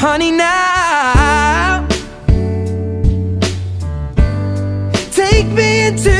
honey, now. Take me into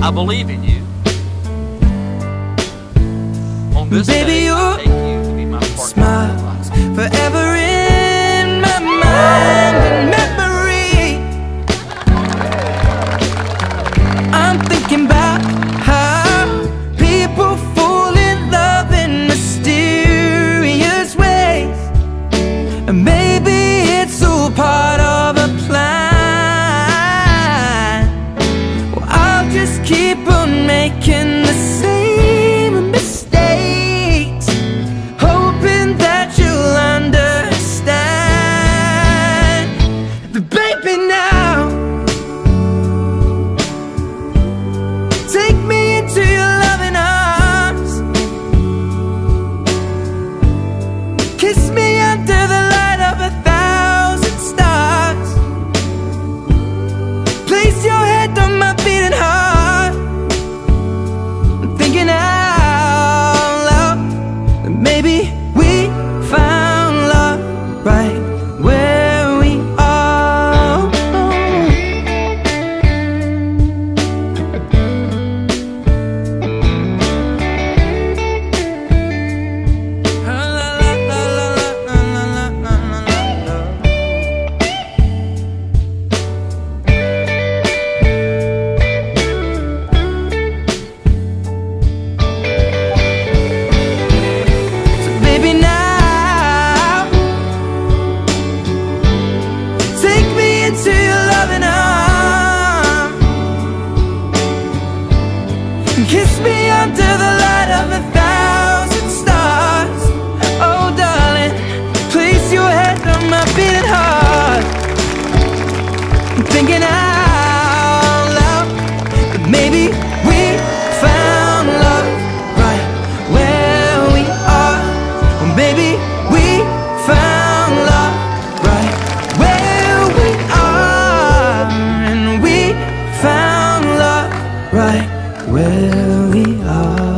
I believe in you. On this Baby, day, I take you to be my partner. Smiles life. Making the same mistakes Hoping that you'll understand. But baby now Take me into your loving arms. Kiss me under the light of a thousand stars. Place your maybe we found love right where we are. Or maybe we found love right where we are. And we found love right where we are